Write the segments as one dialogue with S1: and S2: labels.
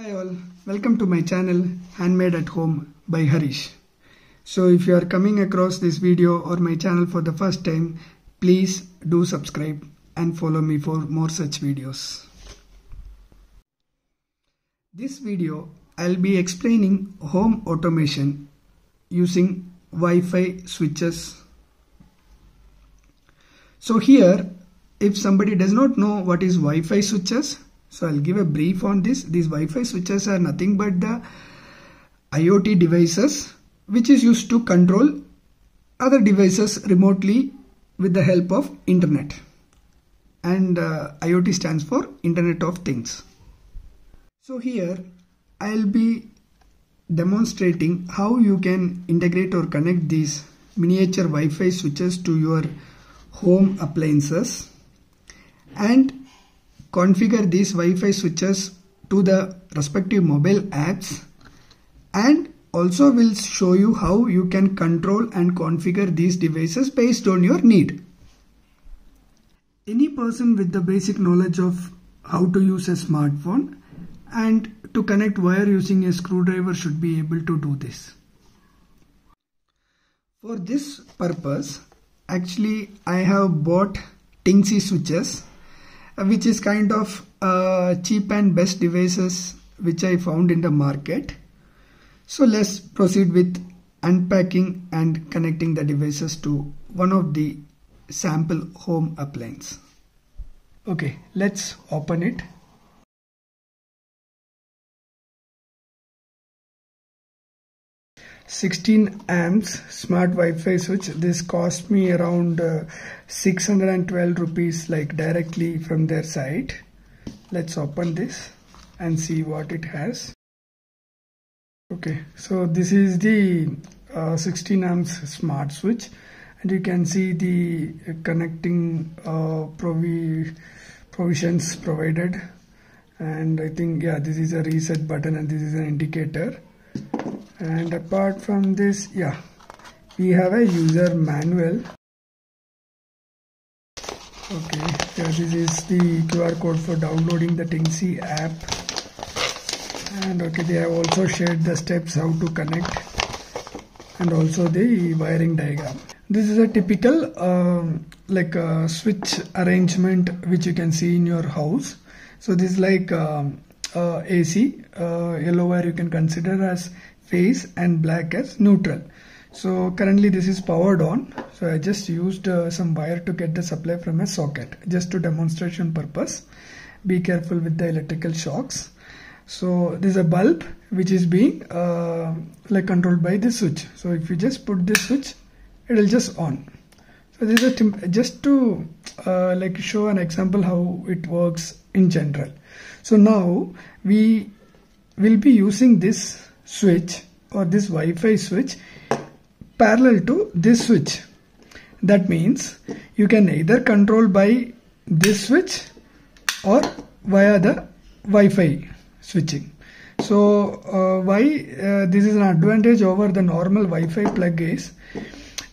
S1: Hi all, welcome to my channel Handmade at Home by Harish. So if you are coming across this video or my channel for the first time, please do subscribe and follow me for more such videos. This video I'll be explaining home automation using Wi-Fi switches. So here if somebody does not know what is Wi-Fi switches, so I'll give a brief on this. These Wi-Fi switches are nothing but the IoT devices which is used to control other devices remotely with the help of internet. And uh, IoT stands for Internet of Things. So here I'll be demonstrating how you can integrate or connect these miniature Wi-Fi switches to your home appliances and configure these Wi-Fi switches to the respective mobile apps and also will show you how you can control and configure these devices based on your need. Any person with the basic knowledge of how to use a smartphone and to connect wire using a screwdriver should be able to do this. For this purpose, actually I have bought Tinxy switches which is kind of uh, cheap and best devices which I found in the market. So let's proceed with unpacking and connecting the devices to one of the sample home appliance. Okay, let's open it. 16 amps smart Wi-Fi switch. This cost me around uh, 612 rupees like directly from their site. Let's open this and see what it has. Okay, so this is the uh, 16 amps smart switch and you can see the connecting uh, provi provisions provided and I think yeah this is a reset button and this is an indicator and apart from this yeah we have a user manual. Okay yeah, this is the QR code for downloading the Tinxy app. And okay they have also shared the steps how to connect and also the wiring diagram. This is a typical um, like a switch arrangement which you can see in your house. So this is like um, uh, AC uh, yellow wire you can consider as phase and black as neutral. So currently this is powered on. So I just used uh, some wire to get the supply from a socket just to demonstration purpose. Be careful with the electrical shocks. So this is a bulb which is being uh, like controlled by this switch. So if you just put this switch it will just on. So this is just to uh, like show an example how it works in general. So now we will be using this switch or this Wi-Fi switch parallel to this switch. That means you can either control by this switch or via the Wi-Fi switching. So uh, why uh, this is an advantage over the normal Wi-Fi plug is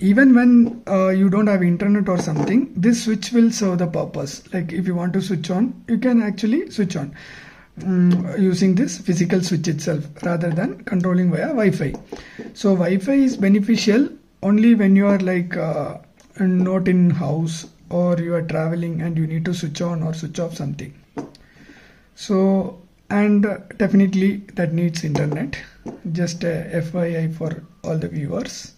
S1: even when uh, you don't have internet or something this switch will serve the purpose like if you want to switch on you can actually switch on um, using this physical switch itself rather than controlling via Wi-Fi. So Wi-Fi is beneficial only when you are like uh, not in house or you are traveling and you need to switch on or switch off something. So and definitely that needs internet. Just a FYI for all the viewers.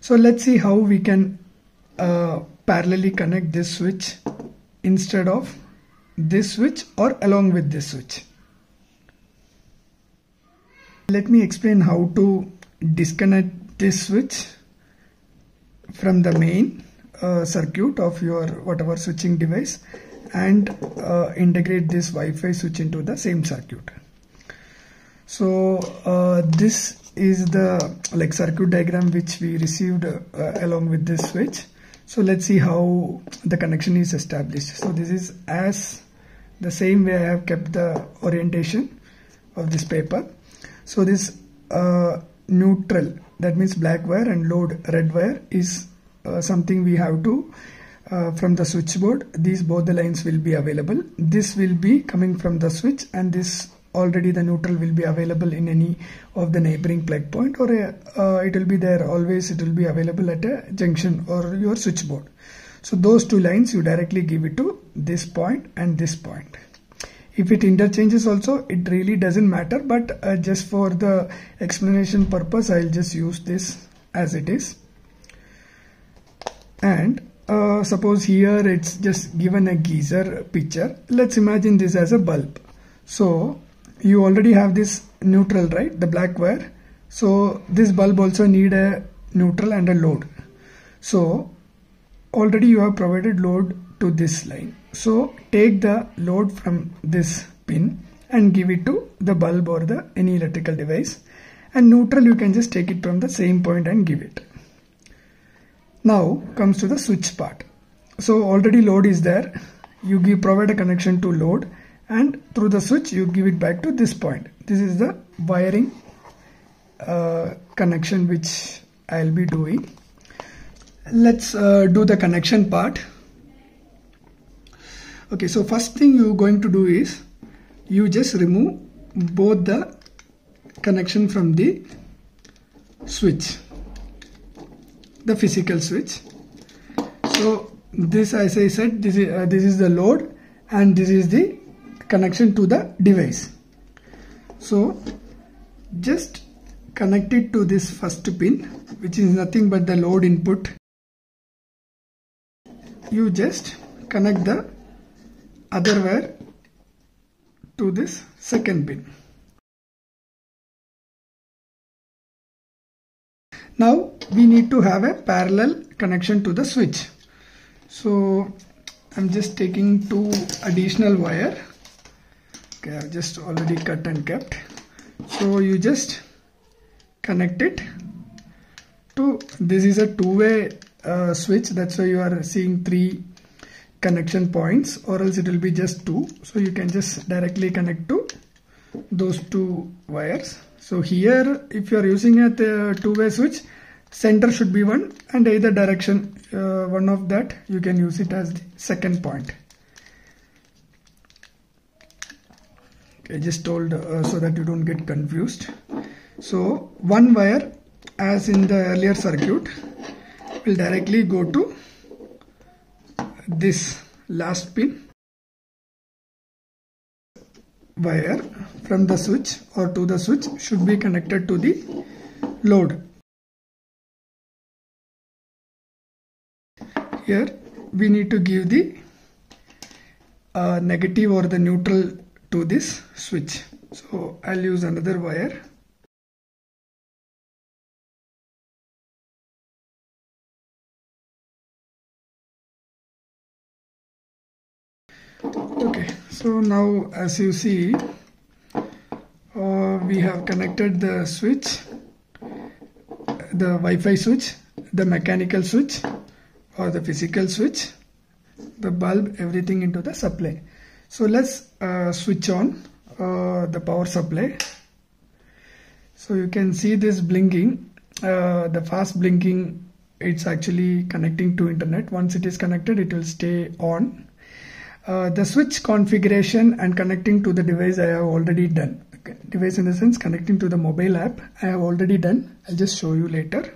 S1: So let's see how we can uh, parallelly connect this switch instead of this switch or along with this switch. Let me explain how to disconnect this switch from the main uh, circuit of your whatever switching device and uh, integrate this Wi-Fi switch into the same circuit. So uh, this is the like circuit diagram which we received uh, along with this switch so let's see how the connection is established. So this is as the same way I have kept the orientation of this paper. So this uh, neutral that means black wire and load red wire is uh, something we have to uh, from the switchboard. These both the lines will be available. This will be coming from the switch and this already the neutral will be available in any of the neighboring plug point or a, uh, it will be there always it will be available at a junction or your switchboard. So those two lines you directly give it to this point and this point. If it interchanges also it really doesn't matter but uh, just for the explanation purpose I'll just use this as it is. And uh, suppose here it's just given a geyser picture. Let's imagine this as a bulb. So you already have this neutral right? The black wire. So this bulb also need a neutral and a load. So already you have provided load to this line. So take the load from this pin and give it to the bulb or the any electrical device. And neutral you can just take it from the same point and give it. Now comes to the switch part. So already load is there. You give provide a connection to load and through the switch you give it back to this point. This is the wiring uh, connection which I'll be doing. Let's uh, do the connection part. Okay so first thing you're going to do is you just remove both the connection from the switch the physical switch. So this as I said this is uh, this is the load and this is the connection to the device so just connect it to this first pin which is nothing but the load input you just connect the other wire to this second pin Now we need to have a parallel connection to the switch. So I'm just taking two additional wire. I've just already cut and kept. So you just connect it to this is a two-way uh, switch. That's why you are seeing three connection points or else it will be just two. So you can just directly connect to those two wires. So here if you are using a two-way switch center should be one and either direction uh, one of that you can use it as the second point I just told uh, so that you don't get confused so one wire as in the earlier circuit will directly go to this last pin wire from the switch or to the switch should be connected to the load. Here we need to give the uh, negative or the neutral to this switch. So I'll use another wire. okay so now as you see uh, we have connected the switch the Wi-Fi switch the mechanical switch or the physical switch the bulb everything into the supply so let's uh, switch on uh, the power supply so you can see this blinking uh, the fast blinking it's actually connecting to internet once it is connected it will stay on uh, the switch configuration and connecting to the device I have already done. Okay. Device in the sense connecting to the mobile app I have already done. I'll just show you later.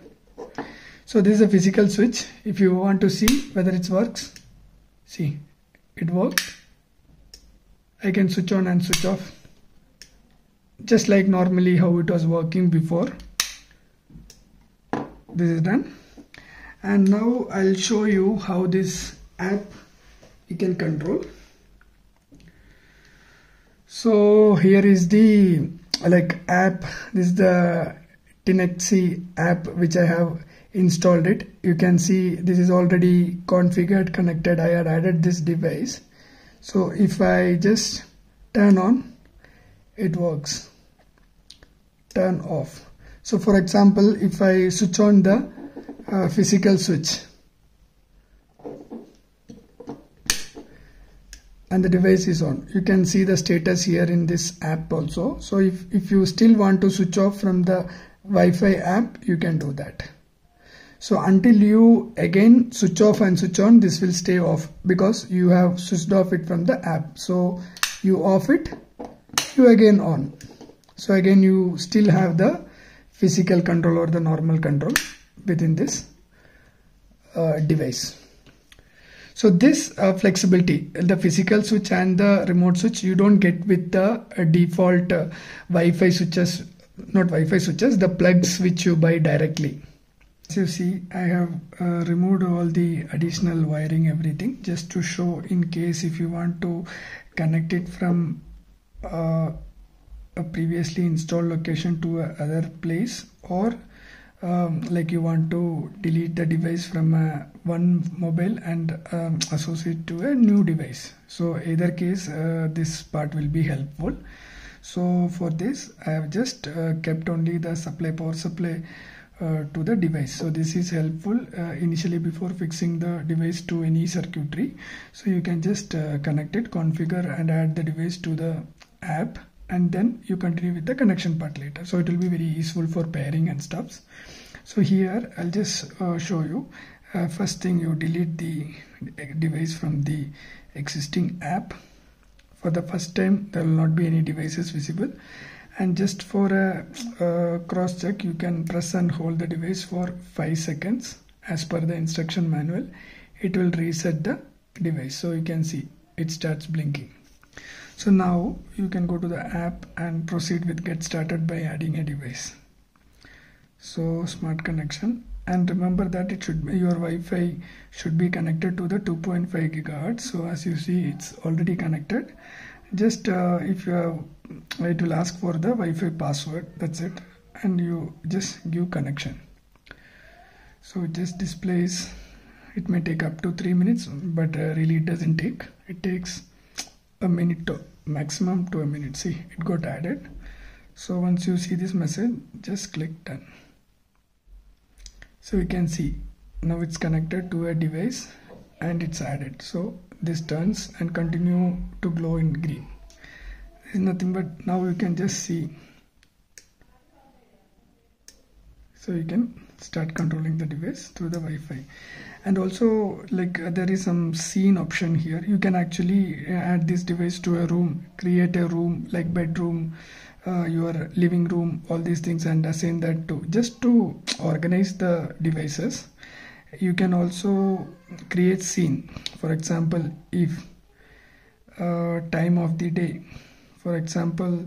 S1: So this is a physical switch. If you want to see whether it works, see it works. I can switch on and switch off. Just like normally how it was working before. This is done. And now I'll show you how this app you can control. So here is the like app. This is the Tinxy app which I have installed it. You can see this is already configured connected. I had added this device so if I just turn on it works. Turn off. So for example if I switch on the uh, physical switch and the device is on you can see the status here in this app also. So if, if you still want to switch off from the Wi-Fi app you can do that so until you again switch off and switch on this will stay off because you have switched off it from the app. So you off it you again on. So again you still have the physical control or the normal control within this uh, device. So this uh, flexibility the physical switch and the remote switch you don't get with the uh, default uh, wi-fi switches not wi-fi switches the plugs which you buy directly as you see i have uh, removed all the additional wiring everything just to show in case if you want to connect it from uh, a previously installed location to a other place or um, like you want to delete the device from a, one mobile and um, associate to a new device. So either case uh, this part will be helpful. So for this I have just uh, kept only the supply power supply uh, to the device. So this is helpful uh, initially before fixing the device to any circuitry. So you can just uh, connect it configure and add the device to the app and then you continue with the connection part later. So it will be very useful for pairing and stuffs. So here I'll just uh, show you. Uh, first thing you delete the device from the existing app. For the first time there will not be any devices visible and just for a, a cross check you can press and hold the device for 5 seconds as per the instruction manual. It will reset the device so you can see it starts blinking. So now you can go to the app and proceed with get started by adding a device. So smart connection. And remember that it should be your Wi-Fi should be connected to the 2.5 gigahertz. So as you see it's already connected just uh, if you have it will ask for the Wi-Fi password that's it. And you just give connection. So it just displays. It may take up to three minutes but uh, really it doesn't take. It takes a minute to maximum to a minute. See it got added. So once you see this message just click done. So you can see. Now it's connected to a device and it's added. So this turns and continue to glow in green. There's nothing but now you can just see. So you can start controlling the device through the Wi-Fi. And also like uh, there is some scene option here. You can actually uh, add this device to a room create a room like bedroom uh, your living room all these things and assign that to just to organize the devices you can also create scene. For example if uh, time of the day. For example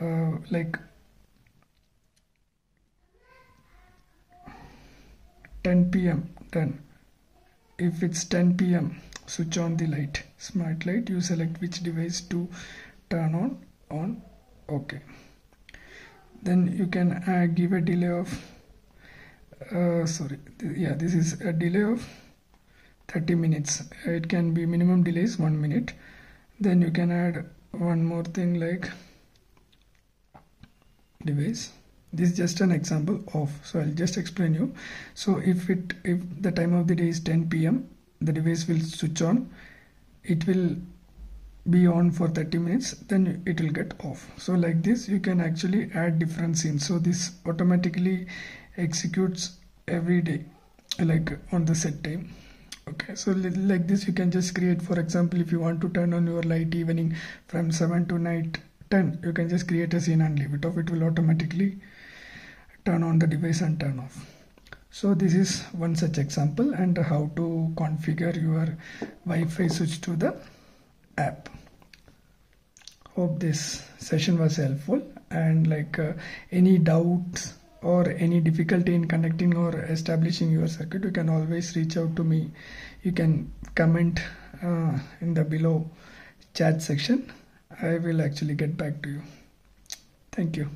S1: uh, like 10 pm then if it's 10 pm switch on the light. Smart light you select which device to turn on on okay. Then you can uh, give a delay of uh, sorry. Yeah this is a delay of 30 minutes. It can be minimum delay is one minute. Then you can add one more thing like device. This is just an example of so i'll just explain you. So if it if the time of the day is 10 pm the device will switch on. It will be on for 30 minutes then it will get off. So like this you can actually add different scenes. So this automatically executes every day like on the set time. Okay so like this you can just create. For example if you want to turn on your light evening from 7 to night 10 you can just create a scene and leave it off. It will automatically turn on the device and turn off. So this is one such example and how to configure your Wi-Fi switch to the app. Hope this session was helpful and like uh, any doubts or any difficulty in connecting or establishing your circuit you can always reach out to me. You can comment uh, in the below chat section. I will actually get back to you. Thank you